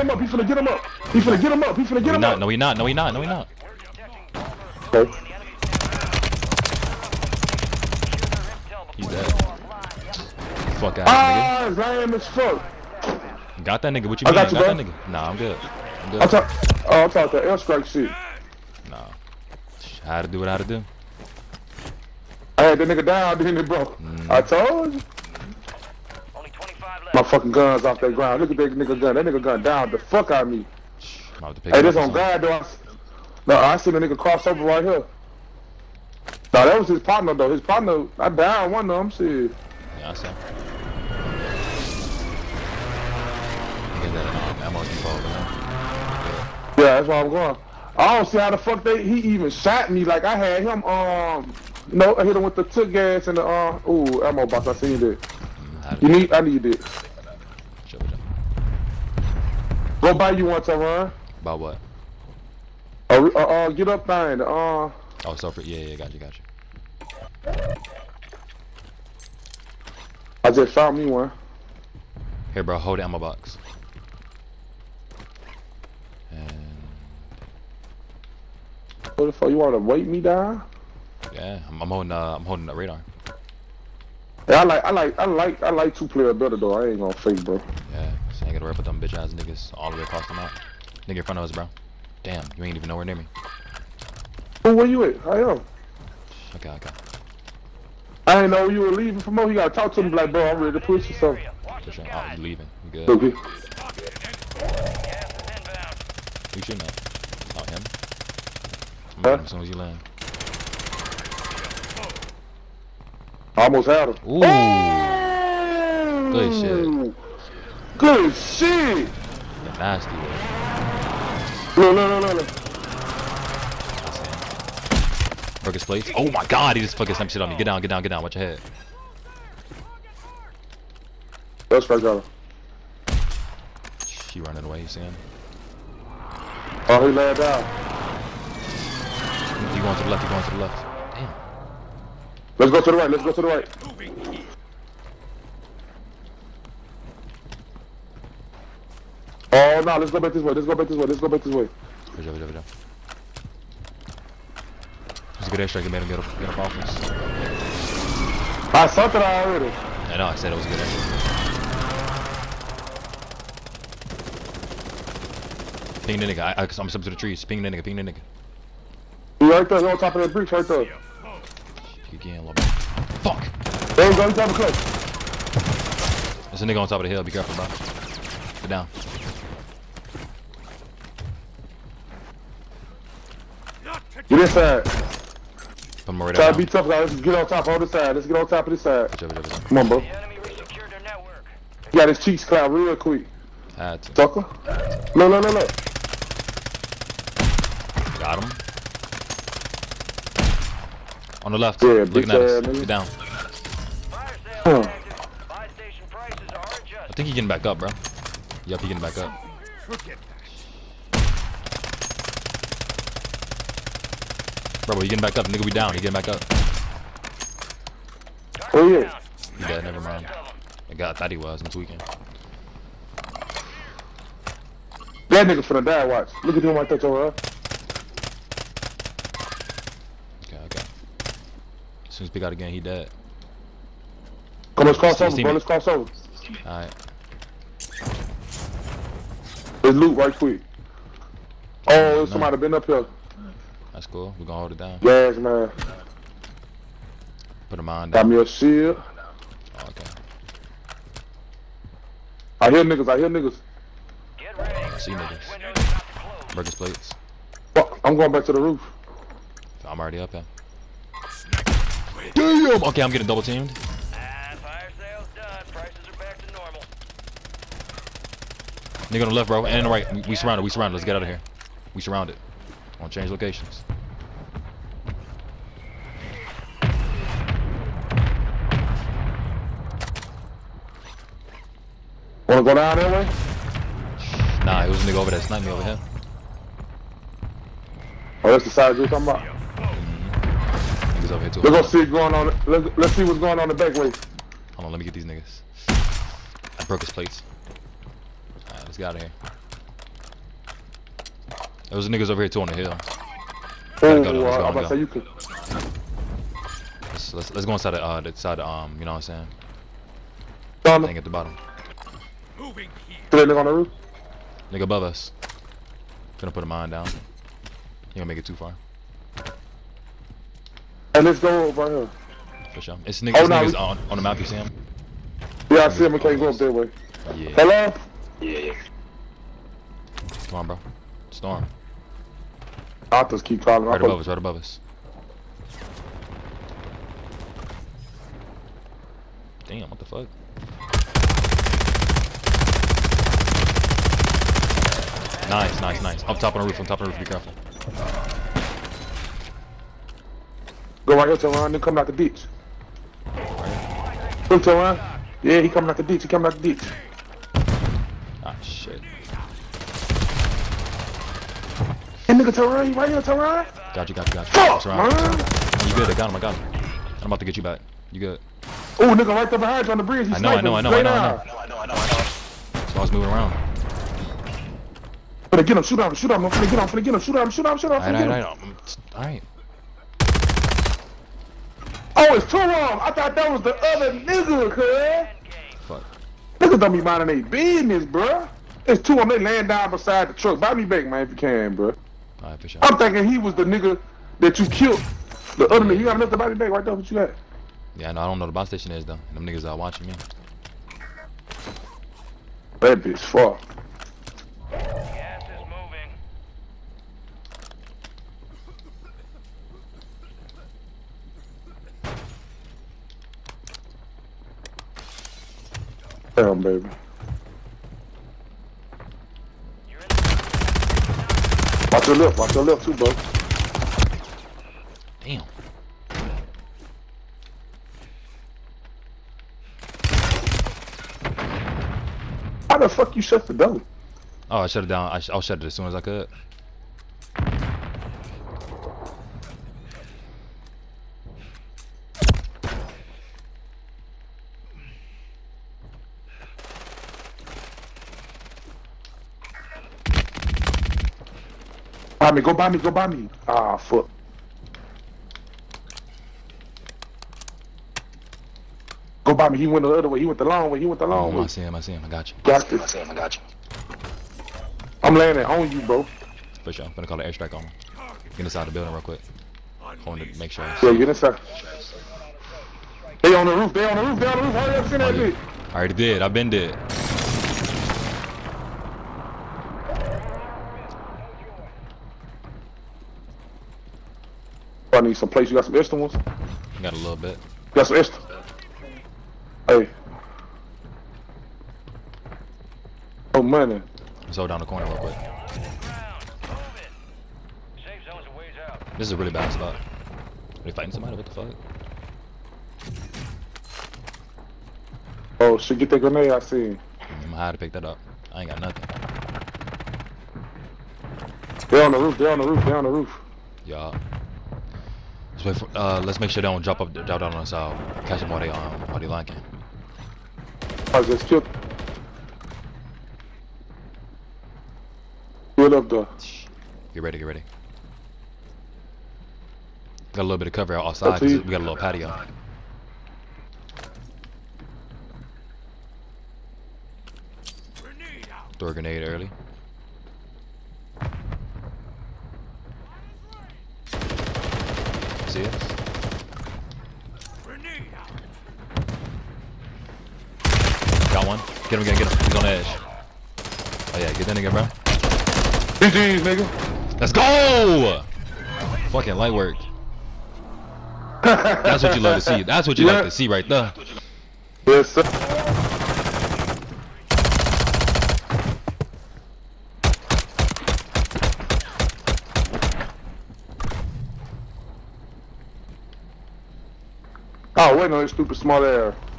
him up. He finna get him up. He finna get him up. He finna get him up. No, we not. No, we not. No, we not. Okay. He's dead. Fuck out, Ah, lame as fuck. nigga. Got that nigga. What you I got you, that bro. nigga. Nah, I'm good. I'm good. I'm talking. Oh, I'm talking that airstrike shit. Nah. I had to do what I had to do. I had that nigga down, didn't it, bro? Mm. I told you. Only 25 left. My fucking guns off that ground. Look at that nigga gun. That nigga gun down the fuck out of me. I'm about to pick Hey, this on something. God though. I No, I seen a nigga cross over right here. No, that was his partner though. His partner, I down one of them. Shit. Yeah, I saw. Get that um, ammo depot over there. Yeah, that's why I'm going. I don't see how the fuck they he even shot me. Like I had him um no, I hit him with the took gas and the uh ooh ammo box. I seen it. You need I need it. It up. Go buy you one to run. About what? Uh, uh, uh get up thing. Uh Oh, so for yeah, yeah, got you, got you. I just found me one. Here, bro, hold the ammo box. And What the fuck you wanna weight me down? yeah, I'm, I'm holding, uh, I'm holding the radar. Yeah, I like I like I like I like two player better though. I ain't gonna fake bro. Yeah, so I ain't gotta worry about them bitch ass niggas all the way across the map. Nigga in front of us, bro. Damn, you ain't even nowhere near me. Who where you at? I am. Okay, okay. I didn't know you were leaving from home. You gotta talk to me like, bro, I'm ready to push you something. Sure. Oh, you leaving? You good? Okay. Gas is inbound. You shooting at? Oh, him. I'm Huh? huh? as soon as you land. Almost had him. Ooh. Oh! Good shit. Good shit. Yeah, nasty. Bro. No, no, no, no, no. See. Broke his plates. Oh my god, he just fucking some shit on me. Get down, get down, get down. Watch your head. That's right, got him. She running away, you see him? Oh, he laid down. You going to the left, you going to the left. Let's go to the right. Let's go to the right. Oh no, let's go back this way. Let's go back this way. Let's go back this way. Good job, good job, good job. It was a good airstrike, it made him get up, get up off us. I saw that already. I know, I said it was a good airstrike. Ping the nigga, I, I, I'm up to the trees. Ping the nigga, ping the nigga. He right there. He on top of that bridge right there. You can, little. Fuck! There you go. He's on the cliff. There's a nigga on top of the hill, be careful, bro. Get down. Get inside. Put him right Try down. to be tough, guys. Let's get on top on this side. Let's get on top of this side. Good job, good job, job. Come on, bro. The enemy their. He got his cheeks cloud real quick. Had to. Sucker. No, no, no, no. Got him. On the left, Yeah, looking at us. Uh, nigga. Get down. Huh. is active. Buy station prices are I think he getting back up, bro. Yep, he getting back up. Bro, he getting back up. Nigga, we down. He getting back up. Oh yeah. He dead. Never mind. I got. Thought he was. I'm tweaking. That nigga finna die. Watch. Look at him right there, over there. Okay, okay. As soon as we got again, he dead. Come, let's cross over, see bro. Let's cross over. All right. Let's loot right quick. Oh, somebody been up here. That's cool. We gonna hold it down. Yes, man. Put him on Got down. me a shield. Oh, okay. I hear niggas. I hear niggas. Get ready. I see niggas. Windows about to close. Broke his plates. Fuck, I'm going back to the roof. I'm already up here. Damn. Okay, I'm getting double teamed. Ah, fire sale's done. Prices are back to normal. Nigga on the left, bro, and on the right. We, we surrounded. We surrounded. Let's get out of here. We surrounded. Want to change locations? Wanna go down that way? Nah, it was a nigga over there sniping me over here. Oh, that's the side you're talking about. Niggas over here too. Let's go see what's going on. Let's, let's see what's going on in the back way. Hold on, let me get these niggas. I broke his plates. Alright, let's get out of here. There was niggas over here too on the hill. Oh, go, let's go, uh, I'm about to say you could. Let's let's, let's go inside the uh the um you know what I'm saying? Down Thing at the bottom. Moving here. the nigga on the roof. Nigga above us. Gonna put a mine down. You gonna make it too far. Hey, let's go over here. For sure. It's niggas, Oh, it's no, niggas we- on, on the map, you see him? Yeah, I see him. I can't go up that way. Yeah. Hello? Come on, bro. Storm. I'll just keep calling. Right above us, right above us. Damn, what the fuck? Nice, nice, nice. Up top on the roof, on top of the roof, be careful. Go right here, Teron. Then come out the ditch. Come, Teron. Yeah, he coming out the ditch. He coming out the ditch. Ah, shit. Hey, nigga, Teron. You right here, Teron? Got you, got you, got you. Fuck, man. surround. You good, I got him, I got him. I'm about to get you back. You good. Oh, nigga, right there behind you on the bridge. He's I know, I know, I know, I sniping. know, I Straight know. down. So I was moving around. Finna get him, shoot him, shoot him. I'm finna get him, finna get him, shoot him, shoot him, shoot him, Alright, finna get alright, him. alright. Alright. Oh, it's Teron. I thought that was the other nigga, cuz. Fuck. Niggas don't be minding their business, bruh. It's two of them. They laying down beside the truck. Buy me back, man, if you can, bruh. Alright, for sure. I'm thinking he was the nigga that you killed. The other nigga. You got enough to buy me back right there. What you got? Yeah, no, I don't know what the bomb station is though. Them niggas are watching me. That bitch fuck. Gas is moving. Damn, baby. You're in the Watch your left. Watch your left too, bro. Damn. How the fuck you shut the door? Oh, I shut it down. I sh I'll shut it as soon as I could. Buy me. Go buy me. Go buy me. Ah, fuck. Go buy me. He went the other way. He went the long way. He went the long Oh, I see him. I see him. I got you. Got this. I got you. I'm landing on you, bro. For sure. I'm gonna call the airstrike on him. Get inside the building real quick. I want to make sure. Yeah, get inside. They on the roof. They on the roof. They on the roof. Hurry up, send that bitch. I already did. I've been dead. I need some place. You got some extra ones? Got a little bit. You got some extra? Hey. Oh, money. Let's hold down the corner real quick. ground. Move it. Safe zone's a ways out. This is a really bad spot. Are they fighting somebody? What the fuck? Oh, shit, get that grenade I see. Mm, I'm gonna have to pick that up. I ain't got nothing. They're on the roof. They're on the roof. They're on the roof. Yeah. Uh, let's make sure they don't drop up, drop down on us. Uh, catch them while they um, while they lanking. I just killed. Kill up the. Get ready, get ready. Got a little bit of cover outside. 'cause see. we got a little patio. Throw a grenade early. See us? Got one. Get him again, get him. He's on edge. Oh yeah, get that nigga, bro. GG's, nigga. Let's go! Fucking light work. That's what you love to see. That's what you Yeah. like to see right there. Yes, sir. Oh, wait no, this stupid smart ass.